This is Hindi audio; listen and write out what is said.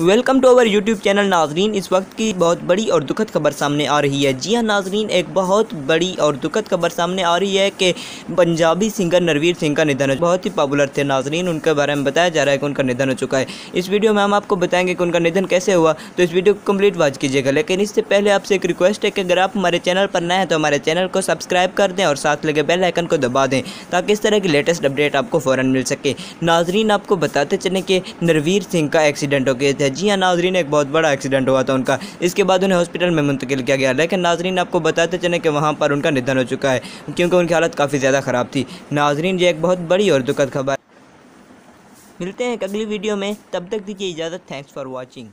Welcome to our YouTube channel नाजरीन इस वक्त की बहुत बड़ी और दुखद खबर सामने आ रही है। जी हाँ नाजरीन एक बहुत बड़ी और दुखद खबर सामने आ रही है कि पंजाबी सिंगर नरवीर सिंह का निधन बहुत ही पॉपुलर थे नाजरीन उनके बारे में बताया जा रहा है कि उनका निधन हो चुका है। इस वीडियो में हम आपको बताएँगे कि उनका निधन कैसे हुआ। तो इस वीडियो को कंप्लीट वाच कीजिएगा। लेकिन इससे पहले आपसे एक रिक्वेस्ट है कि अगर आप हमारे चैनल पर नए हैं तो हमारे चैनल को सब्सक्राइब कर दें और साथ लगे बेल आइकन को दबा दें, ताकि इस तरह की लेटेस्ट अपडेट आपको फ़ौरन मिल सके। नाजरीन आपको बताते चलें कि नरवीर सिंह का एक्सीडेंट हो गया था। जी हाँ नाजरीन, एक बहुत बड़ा एक्सीडेंट हुआ था उनका। इसके बाद उन्हें हॉस्पिटल में मुंतकिल किया गया। लेकिन नाजरीन, आपको बताते चले कि वहाँ पर उनका निधन हो चुका है, क्योंकि उनकी हालत काफ़ी ज़्यादा ख़राब थी। नाजरीन, ये एक बहुत बड़ी और दुखद खबर। मिलते हैं अगली वीडियो में। तब तक दीजिए इजाज़त। Thanks for watching